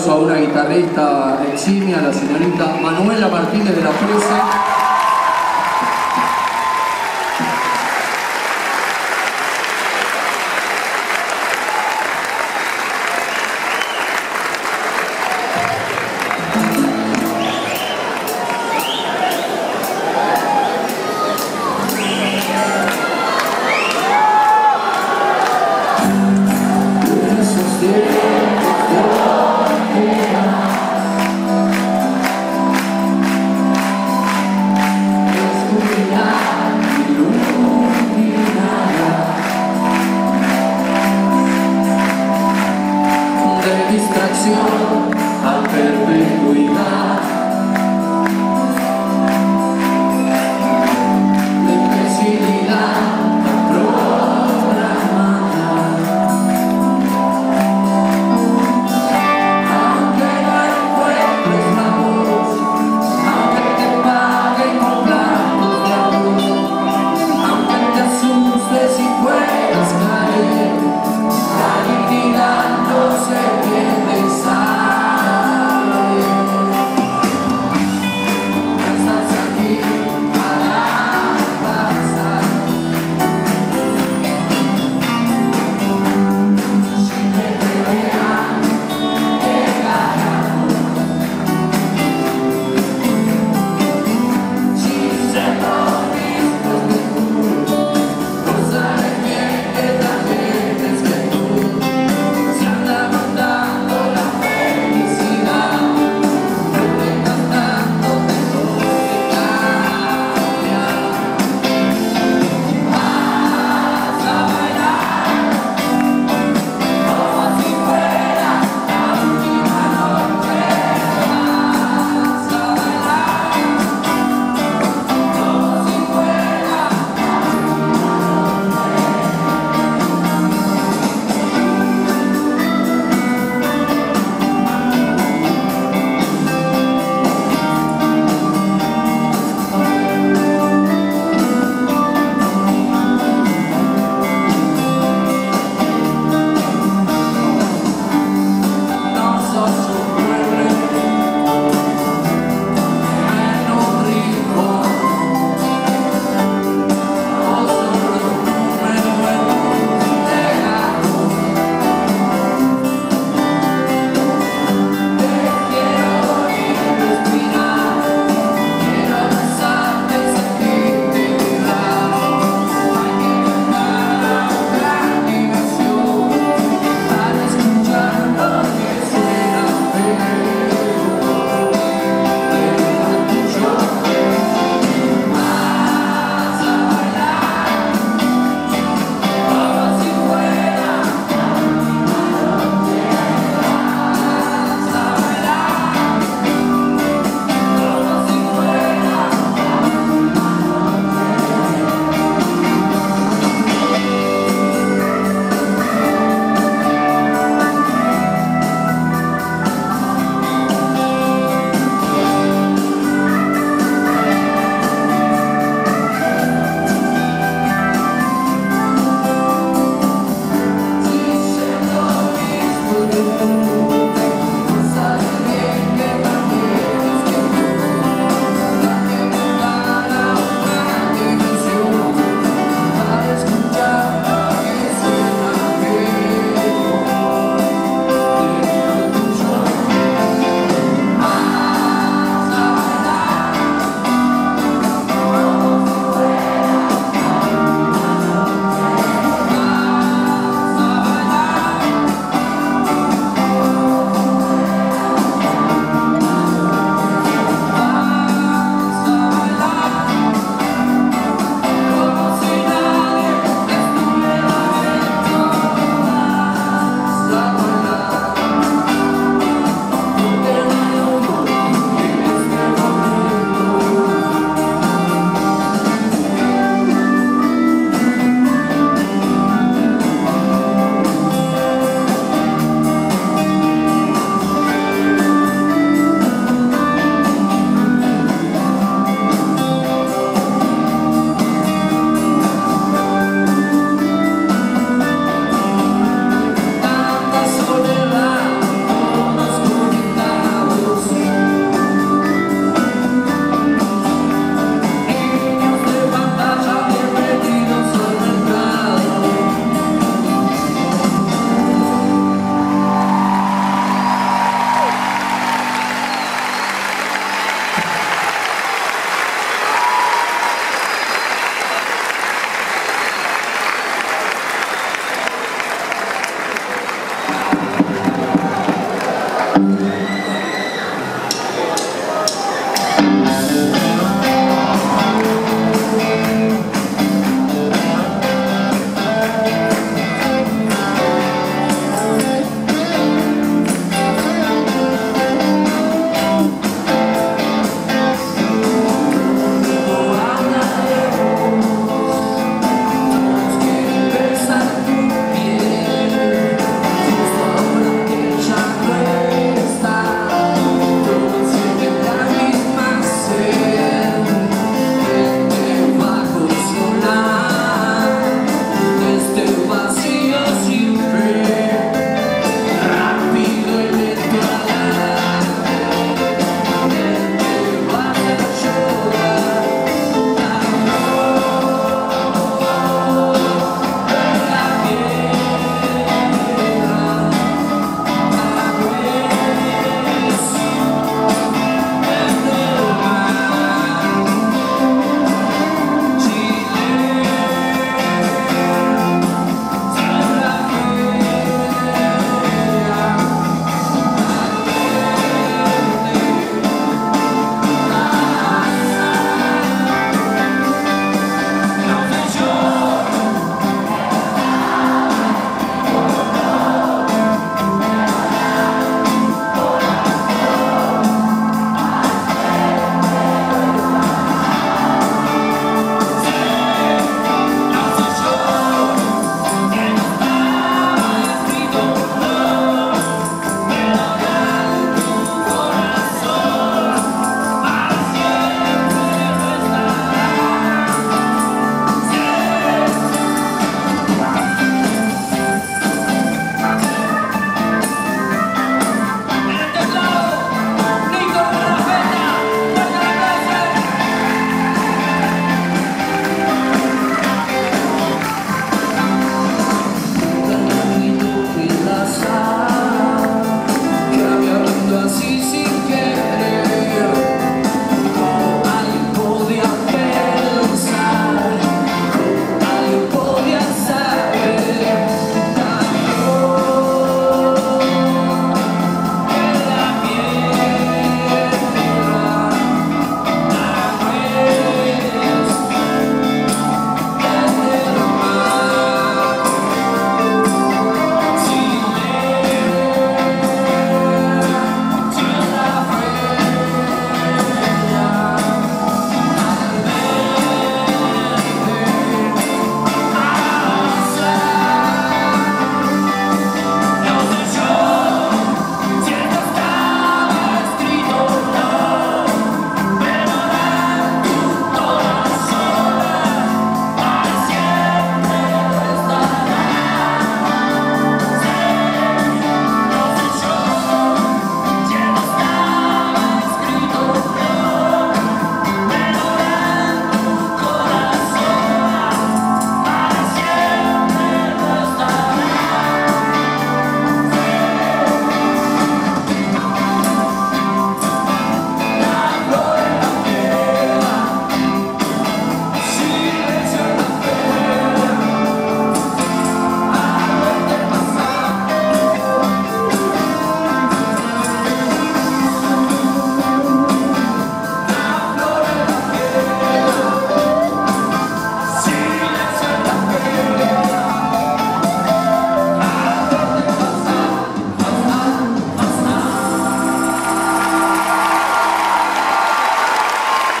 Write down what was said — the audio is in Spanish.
aplauso a una guitarrista eximia, la señorita Manuela Martínez de la Presa.